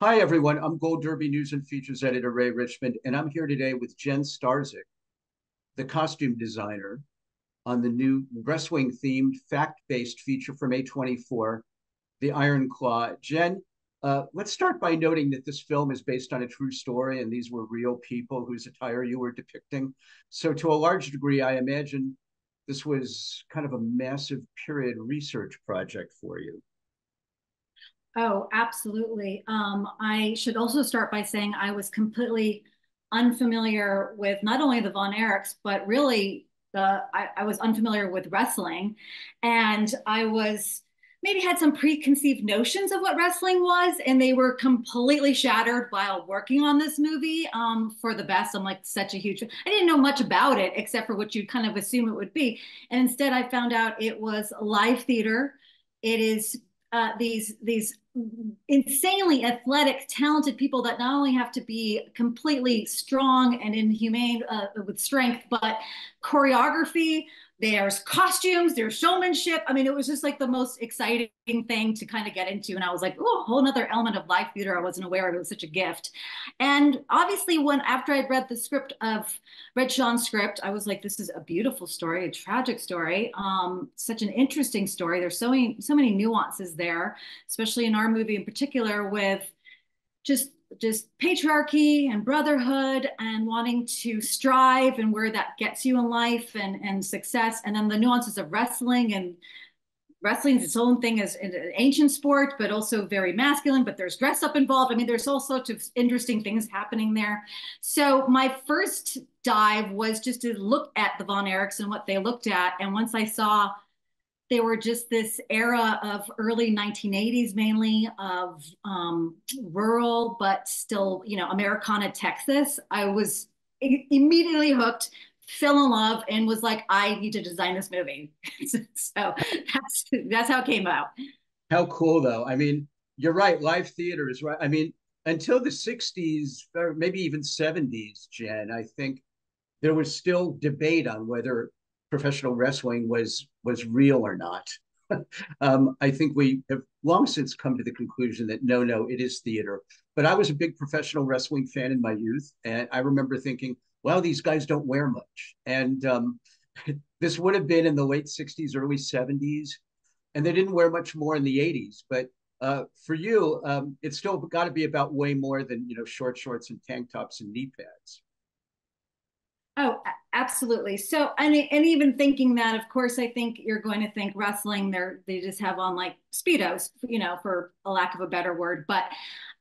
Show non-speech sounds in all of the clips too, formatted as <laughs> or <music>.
Hi, everyone. I'm Gold Derby News and Features Editor Ray Richmond, and I'm here today with Jen Starzyk, the costume designer, on the new wrestling themed fact based feature from A24, The Iron Claw. Jen, uh, let's start by noting that this film is based on a true story, and these were real people whose attire you were depicting. So, to a large degree, I imagine this was kind of a massive period research project for you. Oh, absolutely. Um, I should also start by saying I was completely unfamiliar with not only the Von Erichs, but really the I, I was unfamiliar with wrestling, and I was maybe had some preconceived notions of what wrestling was, and they were completely shattered while working on this movie. Um, for the best, I'm like such a huge. I didn't know much about it except for what you kind of assume it would be, and instead I found out it was live theater. It is uh, these these insanely athletic, talented people that not only have to be completely strong and inhumane uh, with strength, but choreography, there's costumes, there's showmanship. I mean, it was just like the most exciting thing to kind of get into. And I was like, oh, a whole nother element of live theater I wasn't aware of. It was such a gift. And obviously, when after I'd read the script of read Sean's script, I was like, this is a beautiful story, a tragic story, um, such an interesting story. There's so many, so many nuances there, especially in our movie in particular, with just just patriarchy and brotherhood and wanting to strive and where that gets you in life and, and success. And then the nuances of wrestling and wrestling is its own thing as an ancient sport, but also very masculine, but there's dress up involved. I mean, there's all sorts of interesting things happening there. So my first dive was just to look at the Von Erichs and what they looked at. And once I saw they were just this era of early 1980s mainly of um, rural but still you know americana texas. I was immediately hooked fell in love and was like i need to design this movie. <laughs> So that's that's how it came out how cool though. I mean you're right live theater is right. I mean until the 60s or maybe even 70s jen i think there was still debate on whether professional wrestling was was real or not. <laughs> um, I think we have long since come to the conclusion that no, no, it is theater. But I was a big professional wrestling fan in my youth, and I remember thinking, "Well, these guys don't wear much." And um, <laughs> this would have been in the late '60s, early '70s, and they didn't wear much more in the '80s. But uh, for you, um, it's still got to be about way more than you know short shorts and tank tops and knee pads. Oh, absolutely. So, and, and even thinking that, of course, I think you're going to think wrestling, they're, they just have on like Speedos, you know, for a lack of a better word. But,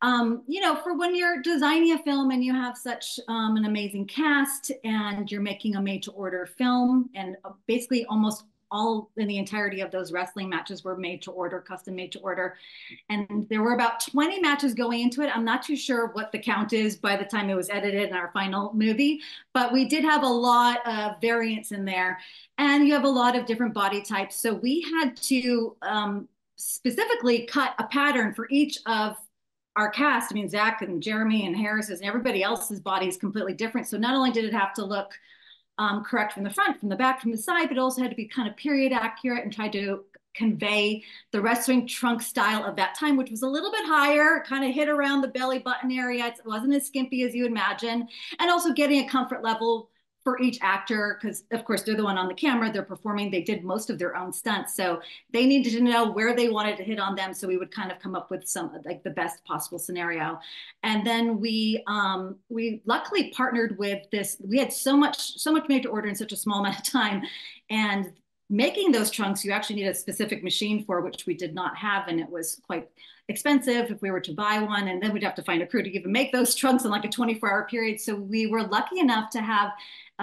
um, you know, for when you're designing a film and you have such um, an amazing cast and you're making a made to order film and uh, basically almost all in the entirety of those wrestling matches were made to order, custom made to order. And there were about 20 matches going into it. I'm not too sure what the count is by the time it was edited in our final movie, but we did have a lot of variants in there. And you have a lot of different body types. So we had to um, specifically cut a pattern for each of our cast. I mean, Zac and Jeremy and Harris's and everybody else's body is completely different. So not only did it have to look um, correct from the front, from the back, from the side, but also had to be kind of period accurate and try to convey the wrestling trunk style of that time, which was a little bit higher, kind of hit around the belly button area. It wasn't as skimpy as you imagine. And also getting a comfort level for each actor because of course they're the one on the camera they're performing they did most of their own stunts. So they needed to know where they wanted to hit on them so we would kind of come up with some like the best possible scenario. And then we um we luckily partnered with this we had so much so much made to order in such a small <laughs> amount of time. And making those trunks you actually need a specific machine for which we did not have and it was quite expensive if we were to buy one and then we'd have to find a crew to even make those trunks in like a 24 hour period. So we were lucky enough to have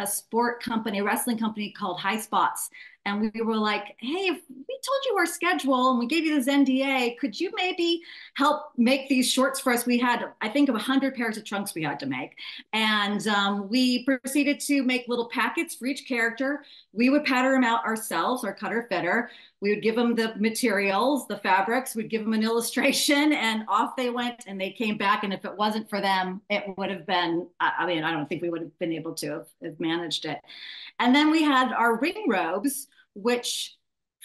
a sport company, a wrestling company called Highspots. And we were like, hey, if we told you our schedule and we gave you this NDA, could you maybe help make these shorts for us? We had, I think, of 100 pairs of trunks we had to make. And um, we proceeded to make little packets for each character. We would pattern them out ourselves, our cutter fitter. We would give them the materials, the fabrics, we'd give them an illustration, <laughs> and off they went. And they came back. And if it wasn't for them, it would have been, I mean, I don't think we would have been able to have, have managed it. And then we had our ring robes, which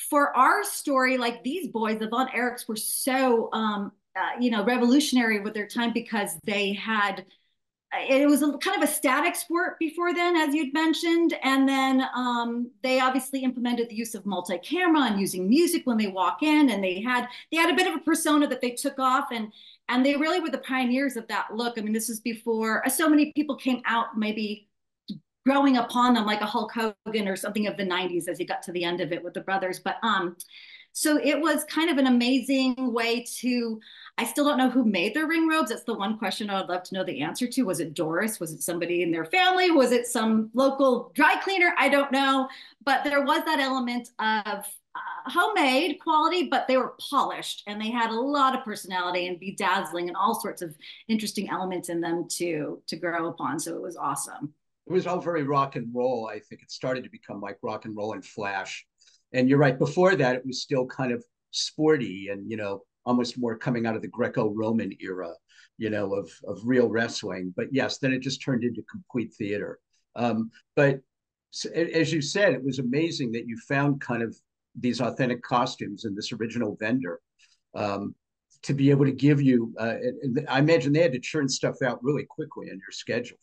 for our story, like these boys, the Von Erichs were so um, uh, you know, revolutionary with their time because they had it was a, kind of a static sport before then, as you'd mentioned. And then um, they obviously implemented the use of multi-camera and using music when they walk in. And they had they had a bit of a persona that they took off, and and they really were the pioneers of that look. I mean, this is before so many people came out, maybe growing upon them like a Hulk Hogan or something of the 90s as you got to the end of it with the brothers. But um, so it was kind of an amazing way to I still don't know who made their ring robes. That's the one question I would love to know the answer to. Was it Doris? Was it somebody in their family? Was it some local dry cleaner? I don't know. But there was that element of uh, homemade quality, but they were polished and they had a lot of personality and bedazzling and all sorts of interesting elements in them to to grow upon. So it was awesome. It was all very rock and roll. I think it started to become like rock and roll and flash. And you're right. Before that, it was still kind of sporty and you know almost more coming out of the Greco-Roman era, you know, of of real wrestling. But yes, then it just turned into complete theater. Um, but as you said, it was amazing that you found kind of these authentic costumes and this original vendor um, to be able to give you. Uh, I imagine they had to churn stuff out really quickly in your schedule.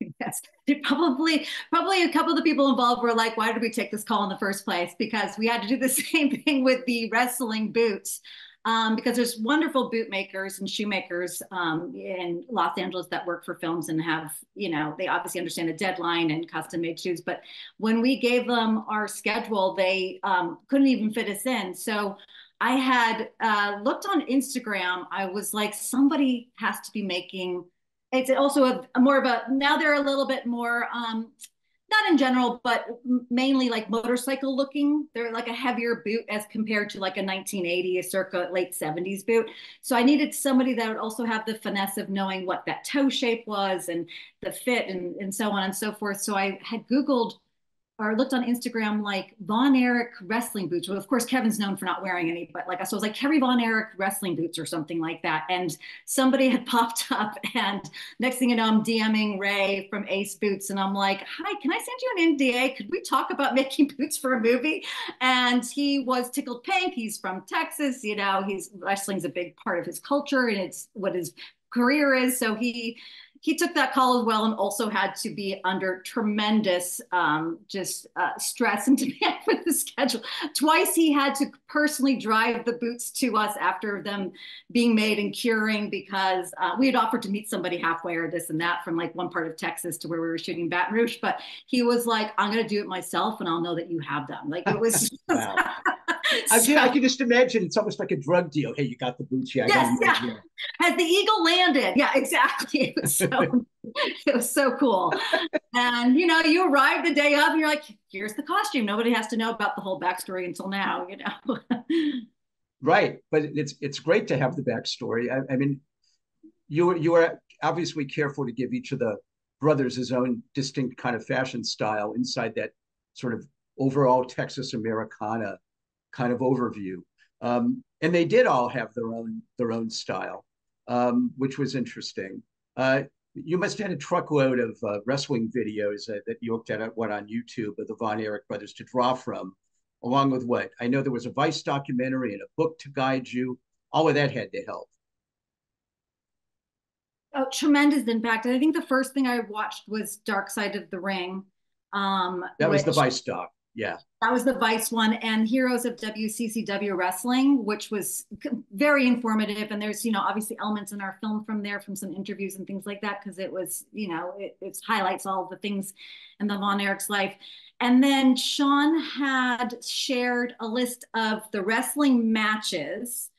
<laughs> Yes, probably probably a couple of the people involved were like, "Why did we take this call in the first place?" Because we had to do the <laughs> same thing with the wrestling boots um, because there's wonderful bootmakers and shoemakers um, in Los Angeles that work for films and have, you know, they obviously understand the deadline and custom made shoes. But when we gave them our schedule, they um, couldn't even fit us in. So I had uh, looked on Instagram. I was like, somebody has to be making. It's also a, a more of a now they're a little bit more um, not in general, but mainly like motorcycle looking. They're like a heavier boot as compared to like a 1980, a circa late 70s boot. So I needed somebody that would also have the finesse of knowing what that toe shape was and the fit and, and so on and so forth. So I had Googled or looked on Instagram like Von Erich wrestling boots. Well, of course, Kevin's known for not wearing any, but like so I was like Kerry Von Erich wrestling boots or something like that. And somebody had <laughs> popped up, and next thing you know, I'm DMing Ray from Ace Boots, and I'm like, "Hi, can I send you an NDA? Could we talk about <laughs> making boots for a movie?" And he was tickled pink. He's from Texas, you know. He's wrestling's a big part of his culture, and it's what his career is. So he he took that call as well and also had to be under tremendous um, just uh, stress and <laughs> demand for the schedule. Twice he had to personally drive the boots to us after them being made and curing because uh, we had offered to meet somebody halfway or this and that from like one part of Texas to where we were shooting Baton Rouge. But he was like, I'm going to do it myself and I'll know that you have them. Like it was. <laughs> <laughs> I, can, I can just imagine it's almost like a drug deal. Hey, you got the boots? Yeah. Yes, yeah. Has the eagle landed? Yeah, exactly. <laughs> It was so, it was so cool. and you know, you arrive the day of, and you're like, here's the costume. Nobody has to know about the whole backstory until now. You know. <laughs> right, but it's it's great to have the backstory. I, I mean, you you are obviously careful to give each of the brothers his own distinct kind of fashion style inside that sort of overall Texas Americana kind of overview. Um, and they did all have their own their own style, um, which was interesting. Uh, you must have had a truckload of uh, wrestling videos uh, that you looked at what on YouTube of the Von Erich brothers to draw from, along with what I know there was a Vice documentary and a book to guide you. All of that had to help. Oh, tremendous impact. And I think the first thing I watched was Dark Side of the Ring. Um, that was which, the Vice doc. Yeah. That was the Vice one and Heroes of WCCW Wrestling, which was very informative. And there's, you know, obviously elements in our film from there, from some interviews and things like that, because it was, you know, it, it highlights all the things in the Von Erich's life. And then Sean had shared a list of the wrestling matches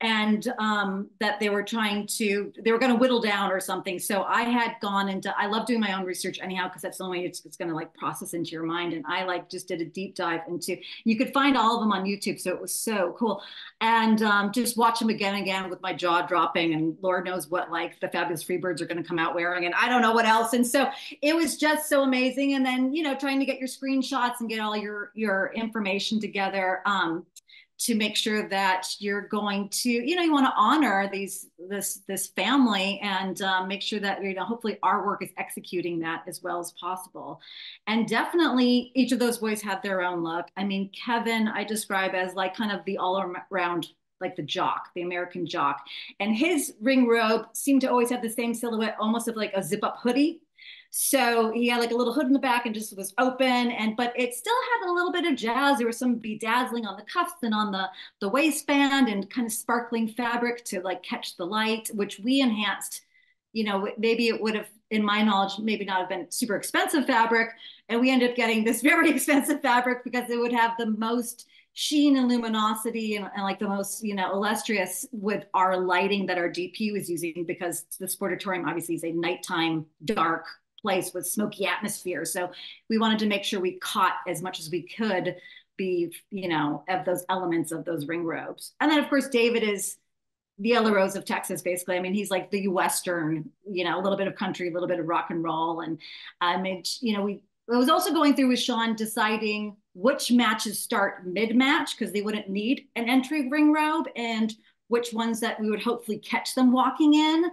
and um, that they were trying to they were going to whittle down or something. So i had gone into i love doing my own research anyhow because that's the only way it's, it's going to like process into your mind. And i like just did a deep dive into you could find all of them on youtube so it was so cool. And um, just watch them again and again with my jaw dropping and lord knows what like the fabulous freebirds are going to come out wearing and i don't know what else. And so it was just so amazing. And then you know trying to get your screenshots and get all your your information together um, to make sure that you're going to you know you want to honor these this this family and um, make sure that you know hopefully our work is executing that as well as possible and definitely each of those boys had their own look i mean kevin i describe as like kind of the all around like the jock, the American jock. And his ring robe seemed to always have the same silhouette, almost of like a zip up hoodie. So he had like a little hood in the back and just was open. And but it still had a little bit of jazz. There was some bedazzling on the cuffs and on the the waistband and kind of sparkling fabric to like catch the light, which we enhanced. You know, maybe it would have, in my knowledge, maybe not have been super expensive fabric. And we ended up getting this <laughs> very expensive fabric because it would have the most sheen and luminosity and, and, like the most you know illustrious with our lighting that our dp was using because the sportatorium obviously is a nighttime dark place with smoky atmosphere. So we wanted to make sure we caught as much as we could be, you know, of those elements of those ring robes. And then of course, David is the Yellow Rose of Texas, basically. I mean, he's like the Western, you know, a little bit of country, a little bit of rock and roll. And I mean, you know, we, I was also going through with Sean deciding which matches start mid match because they wouldn't need an entry ring robe and which ones that we would hopefully catch them walking in.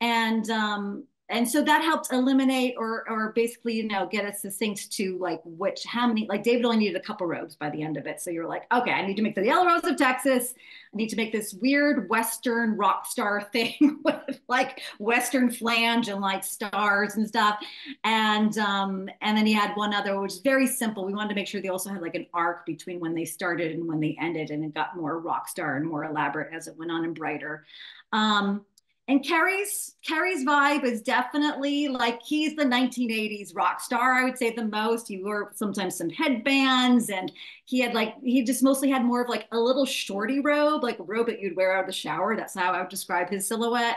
And um, and so that helped eliminate or or basically you know get us succinct to like which how many like david only needed a couple robes by the end of it. So you're like okay i need to make the yellow rose of texas. I need to make this weird western rock star <laughs> thing with like western flange and like stars and stuff. And um and then he had one other which is very simple. We wanted to make sure they also had like an arc between when they started and when they ended and it got more rock star and more elaborate as it went on and brighter. Um and Kerry's Kerry's vibe is definitely like he's the 1980s rock star. I would say the most. He wore sometimes some headbands, and he had like he just mostly had more of like a little shorty robe, like a robe that you'd wear out of the shower. That's how I would describe his silhouette.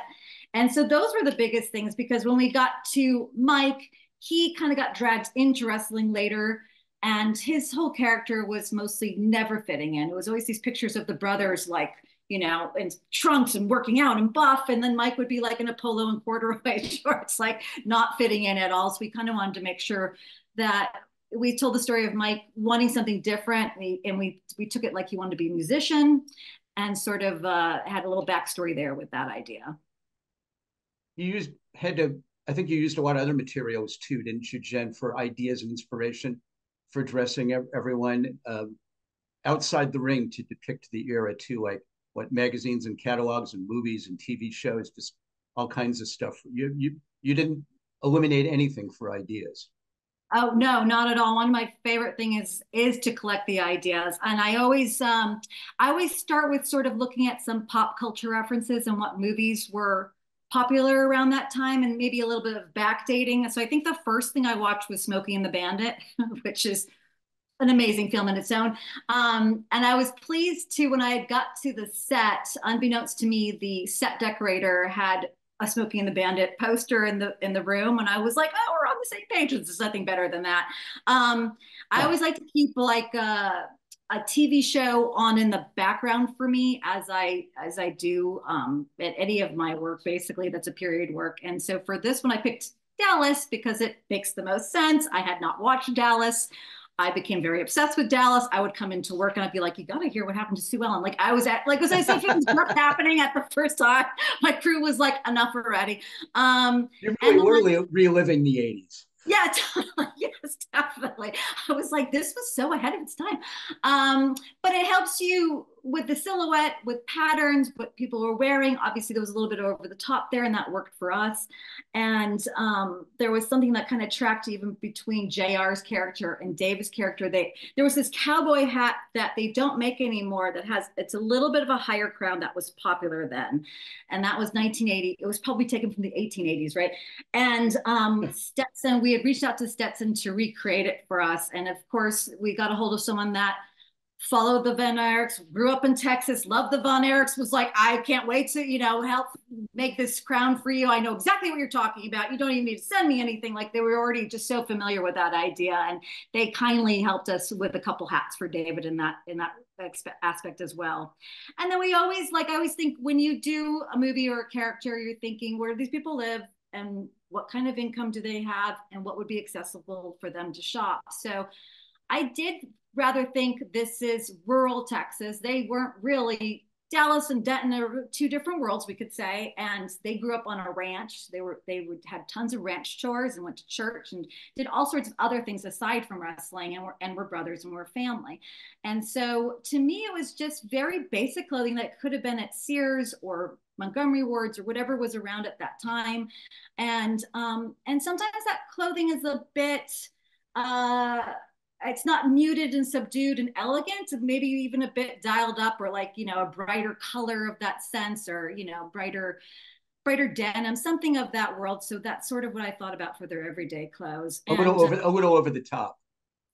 And so those were the biggest things because when we got to Mike, he kind of got dragged into wrestling later. And his whole character was mostly never fitting in. It was always these pictures of the brothers like you know, in trunks and working out and buff. And then Mike would be like in a polo and corduroy <laughs> shorts, like not fitting in at all. So we kind of wanted to make sure that we told the story of Mike wanting something different. And we, we took it like he wanted to be a musician and sort of uh, had a little backstory there with that idea. You used, had to, I think you used a lot of other materials too, didn't you, Jen, for ideas and inspiration for dressing everyone um, outside the ring to depict the era too, like what magazines and catalogs and movies and TV shows, just all kinds of stuff. You you you didn't eliminate anything for ideas. Oh no, not at all. One of my favorite things is is to collect the ideas, and I always um, I always start with sort of looking at some pop culture references and what movies were popular around that time, and maybe a little bit of backdating. So I think the first thing I watched was Smokey and the Bandit, <laughs> which is an amazing film in its own. Um, and I was pleased to when I got to the set, unbeknownst to me, the set decorator had a Smokey and the Bandit poster in the in the room, and I was like, "Oh, we're on the same page. There's nothing better than that." Um, I always like to keep like a, a, TV show on in the background for me as I as I do um, at any of my work. Basically, that's a period work, and so for this one, I picked Dallas because it makes the most sense. I had not watched Dallas. I became very obsessed with Dallas. I would come into work and I'd be like, you got to hear what happened to Sue Ellen. Like I was at, like, was I saying things were <laughs> happening at the first time? My crew was like, enough already. Um, You're really, like, reliving the 80s. Yeah, <laughs> totally. yes, definitely. I was like, this was so ahead of its time. Um, but it helps you with the silhouette, with patterns, what people were wearing. Obviously, there was a little bit over the top there, and that worked for us. And um, there was something that kind of tracked even between JR's character and Dave's character. They there was this cowboy hat that they don't make anymore that has it's a little bit of a higher crown that was popular then, and that was 1980. It was probably taken from the 1880s, right? And um, Stetson, we had reached out to Stetson to recreate it for us, and of course, we got a hold of someone that followed the Von Erichs, grew up in Texas, loved the Von Erichs, was like, I can't wait to, you know, help make this crown for you. I know exactly what you're talking about. You don't even need to send me anything. Like they were already just so familiar with that idea. And they kindly helped us with a couple hats for David in that, in that aspect as well. And then we always, like, I always think when you do a movie or a character, you're thinking, where do these people live? And what kind of income do they have? And what would be accessible for them to shop? So I did rather think this is rural Texas. They weren't really Dallas and Denton are two different worlds, we could say. And they grew up on a ranch. They were they would had tons of ranch chores and went to church and did all sorts of other things aside from wrestling. And we're and we're brothers and we're family. And so to me, it was just very basic clothing that could have been at Sears or Montgomery Wards or whatever was around at that time. And um, and sometimes that clothing is a bit uh it's not muted and subdued and elegant maybe even a bit dialed up or like you know a brighter color of that sense or you know brighter brighter denim something of that world so that's sort of what i thought about for their everyday clothes a little over a little over the top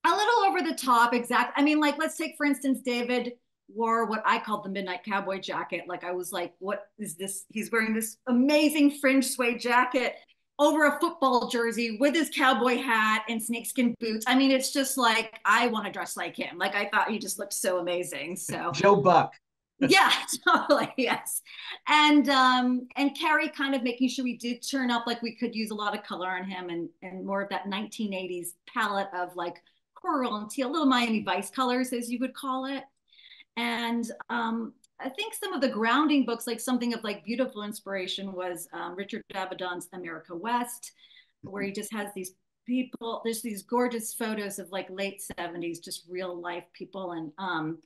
a little over the top exactly i mean like let's take for instance david wore what I called the midnight cowboy jacket. Like I was like, what is this? He's wearing this amazing fringe suede jacket over a football jersey with his cowboy hat and snakeskin boots. I mean, it's just like I want to dress like him. Like I thought he just looked so amazing. So <laughs> Joe Buck. <laughs> yeah, <laughs> totally. Yes. And um and Kerry kind of making sure we did turn up like we could use a lot of color on him and and more of that 1980s palette of like coral and teal, little Miami Vice colors, as you would call it. And um, I think some of the grounding books, like something of like beautiful inspiration, was um, Richard Avedon's America West, where he just has these people. There's these gorgeous photos of like late '70s, just real life people, and um,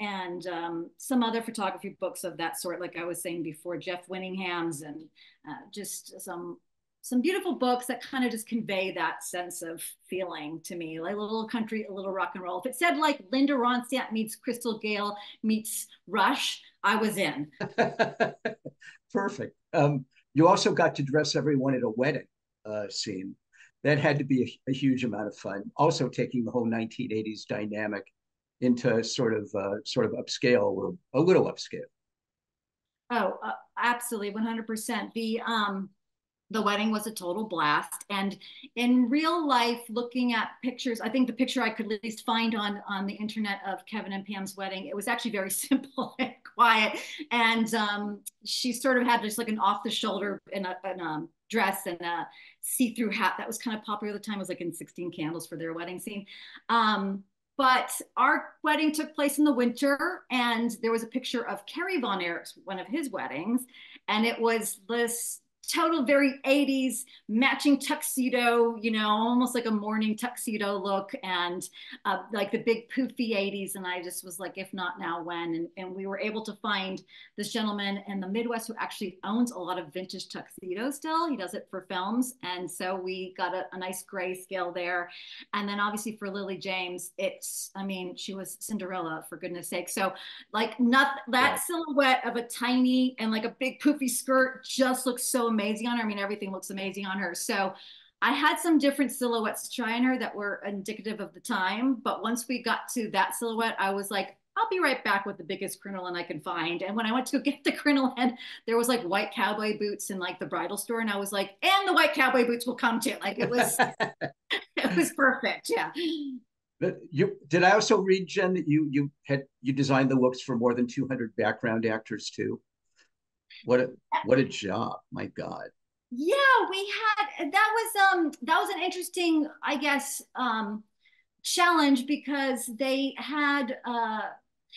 and um, some other photography books of that sort, like I was saying before, Geoff Winningham's, and uh, just some some beautiful books that kind of just convey that sense of feeling to me, like a little country, a little rock and roll. If it said like Linda Ronstadt meets Crystal Gayle meets Rush, I was in. <laughs> Perfect. Um, you also got to dress everyone at a wedding uh, scene. That had to be a, a, huge amount of fun. Also, taking the whole 1980s dynamic into sort of uh, sort of upscale or a little upscale. Oh, uh, absolutely, 100%. The um, the wedding was a total blast. And in real life looking at pictures i think the picture i could at least find on on the internet of kevin and pam's wedding it was actually very <laughs> simple and quiet. And um, she sort of had just like an off the shoulder and a, dress and a see-through hat that was kind of popular at the time. It was like in 16 candles for their wedding scene. Um, but our wedding took place in the winter and there was a picture of Kerry Von Erich's one of his weddings. And it was this total very 80s matching tuxedo you know almost like a morning tuxedo look and uh, like the big poofy 80s and i just was like if not now when? And, and we were able to find this gentleman in the midwest who actually owns a lot of vintage tuxedos still. He does it for films. And so we got a, a nice gray scale there. And then obviously for lily james it's i mean she was cinderella for goodness sake. So like not that silhouette of a tiny and like a big poofy skirt just looks so amazing on her. I mean, everything looks amazing on her. So I had some different silhouettes to try on her that were indicative of the time. But once we got to that silhouette, I was like, I'll be right back with the biggest crinoline I can find. And when I went to get the <laughs> crinoline, there was like white cowboy boots in like the bridal store. And I was like, and the white cowboy boots will come too. Like it was, <laughs> it was perfect. Yeah. But you did I also read Jen that you you had you designed the looks for more than 200 background actors too? What a what a job! My God. Yeah, we had that was um that was an interesting, I guess, um challenge because they had uh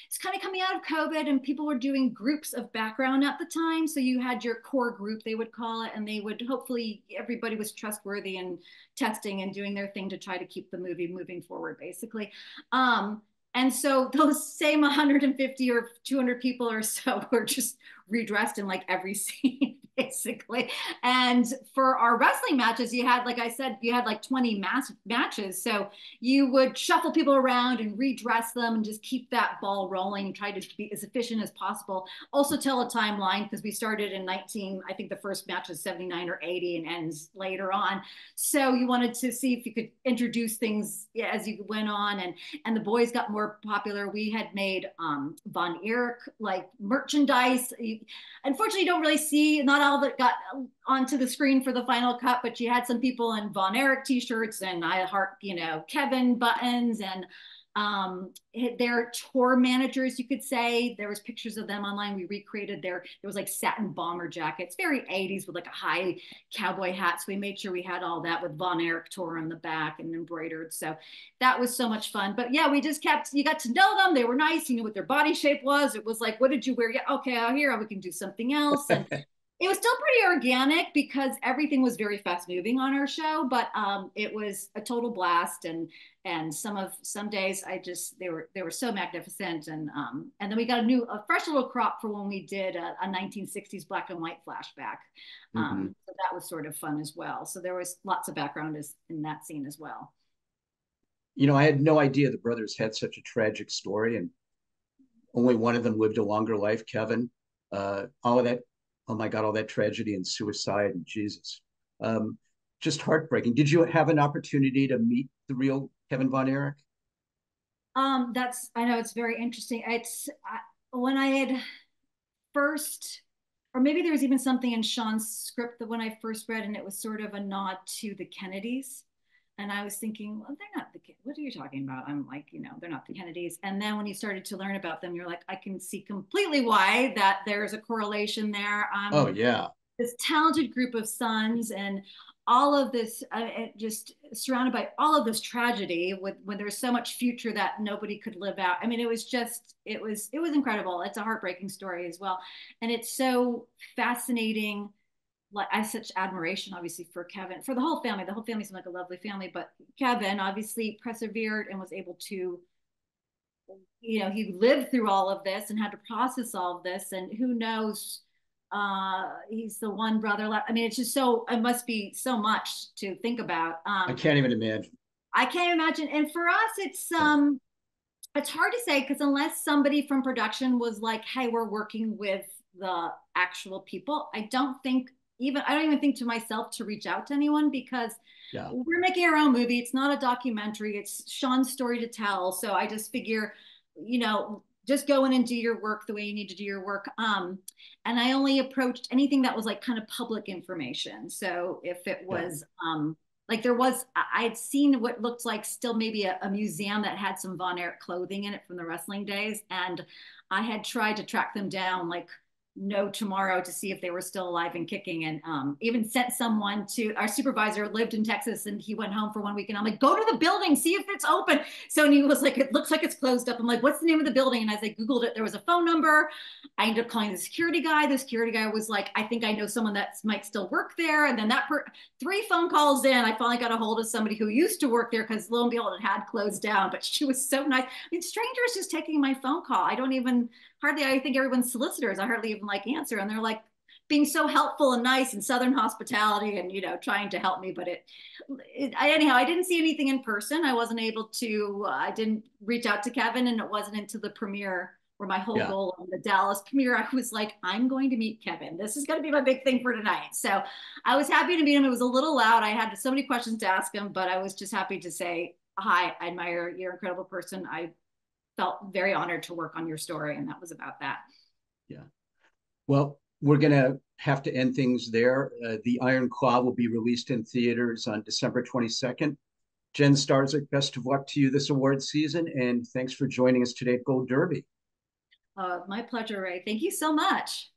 it's kind of coming out of COVID and people were doing groups of background at the time. So you had your core group, they would call it, and they would hopefully everybody was trustworthy and testing and doing their thing to try to keep the movie moving forward, basically. Um, and so <laughs> those same 150 or 200 people or so <laughs> were just redressed in like every <laughs> scene basically. And for our wrestling matches, you had, like I said, you had like 20 mass matches. So you would shuffle people around and redress them and just keep that ball rolling try to be as efficient as possible. Also tell a timeline because we started in 19, I think the first match was 79 or 80 and ends later on. So you wanted to see if you could introduce things as you went on and, and the boys got more popular. We had made um, Von Erich like merchandise. Unfortunately, you don't really see, not all that got onto the screen for the final cut, but you had some people in Von Erich t-shirts and I heart, you know, Kevin buttons and um, their tour managers, you could say. There was pictures of them online. We recreated their, there was like satin bomber jackets, very 80s with like a high cowboy hat. So we made sure we had all that with Von Erich tour on the back and embroidered. So that was so much fun. But yeah, we just kept, you got to know them. They were nice. You knew what their body shape was. It was like, what did you wear? Yeah, okay, out here we can do something else. And <laughs> it was still pretty organic because everything was very fast moving on our show but um, it was a total blast and and some of some days i just they were they were so magnificent and um, and then we got a new a fresh little crop for when we did a, a 1960s black and white flashback. Um, mm-hmm. so that was sort of fun as well. So there was lots of background as, in that scene as well. You know i had no idea the brothers had such a tragic story and only one of them lived a longer life kevin. Uh, all of that oh my God, all that tragedy and suicide and Jesus. Um, just heartbreaking. Did you have an opportunity to meet the real Kevin Von Erich? Um, that's, I know it's very interesting. It's I, when I had first, or maybe there was even something in Sean's script that when I first read, and it was sort of a nod to the Kennedys. And I was thinking, well, they're not the, what are you talking about? I'm like, you know, they're not the Kennedys. And then when you started to learn about them, you're like, I can see completely why that there's a correlation there. Um, oh, yeah. This talented group of sons and all of this, uh, just surrounded by all of this tragedy with when there's so much future that nobody could live out. I mean, it was just, it was, it was incredible. It's a heartbreaking story as well. And it's so fascinating like I have such admiration, obviously, for Kevin, for the whole family. The whole family seemed like a lovely family, but Kevin obviously persevered and was able to, you know, he lived through all of this and had to process all of this. And who knows, uh, he's the one brother left. I mean, it's just so, it must be so much to think about. Um, I can't even imagine. I can't imagine. And for us, it's, um, it's hard to say because unless somebody from production was like, hey, we're working with the actual people, I don't think even I don't even think to myself to reach out to anyone because yeah. we're making our own movie. It's not a documentary. It's Sean's story to tell. So I just figure, you know, just go in and do your work the way you need to do your work. Um, and I only approached anything that was like kind of public information. So if it was yeah. um, like there was, I had seen what looked like still maybe a, a museum that had some Von Erich clothing in it from the wrestling days, and I had tried to track them down like know tomorrow to see if they were still alive and kicking. And um, even sent someone to our supervisor lived in texas and he went home for one week and i'm like go to the building see if it's open. So he was like it looks like it's closed up. I'm like what's the name of the building? And as i googled it there was a phone number. I ended up calling the security guy. The security guy was like i think i know someone that might still work there. And then that per- three phone calls in i finally got a hold of somebody who used to work there because lo and behold it had closed down but she was so nice. I mean strangers just taking my phone call. I don't even hardly I think everyone's solicitors. I hardly even like answer, and they're like being so helpful and nice and Southern hospitality, and you know trying to help me. But it, it I, anyhow, I didn't see anything in person. I wasn't able to. Uh, I didn't reach out to Kevin, and it wasn't into the premiere where my whole yeah. goal on the Dallas premiere, I was like, I'm going to meet Kevin. This is going to be my big thing for tonight. So I was happy to meet him. It was a little loud. I had so many questions to ask him, but I was just happy to say, hi, I admire you're an incredible person. I felt very honored to work on your story. And that was about that. Yeah. Well, we're going to have to end things there. Uh, the Iron Claw will be released in theaters on December 22nd. Jen Starzyk, best of luck to you this award season. And thanks for joining us today at Gold Derby. Uh, my pleasure, Ray. Thank you so much.